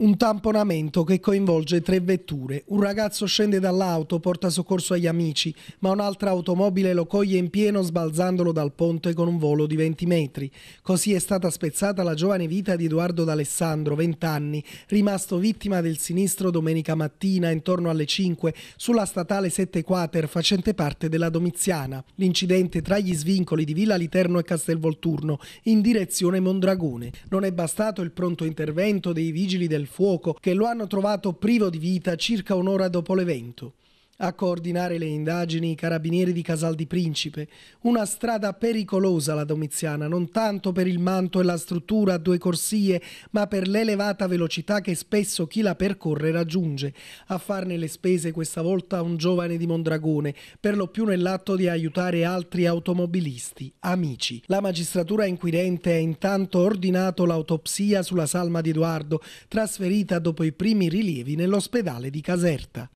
Un tamponamento che coinvolge tre vetture. Un ragazzo scende dall'auto, porta soccorso agli amici, ma un'altra automobile lo coglie in pieno sbalzandolo dal ponte con un volo di 20 metri. Così è stata spezzata la giovane vita di Edoardo D'Alessandro, 20 anni, rimasto vittima del sinistro domenica mattina intorno alle 5 sulla statale 7 Quater facente parte della Domiziana. L'incidente tra gli svincoli di Villa Literno e Castelvolturno in direzione Mondragone. Non è bastato il pronto intervento dei vigili del fuoco che lo hanno trovato privo di vita circa un'ora dopo l'evento. A coordinare le indagini i carabinieri di Casal di Principe, una strada pericolosa la Domiziana, non tanto per il manto e la struttura a due corsie, ma per l'elevata velocità che spesso chi la percorre raggiunge. A farne le spese questa volta un giovane di Mondragone, per lo più nell'atto di aiutare altri automobilisti, amici. La magistratura inquirente ha intanto ordinato l'autopsia sulla salma di Edoardo, trasferita dopo i primi rilievi nell'ospedale di Caserta.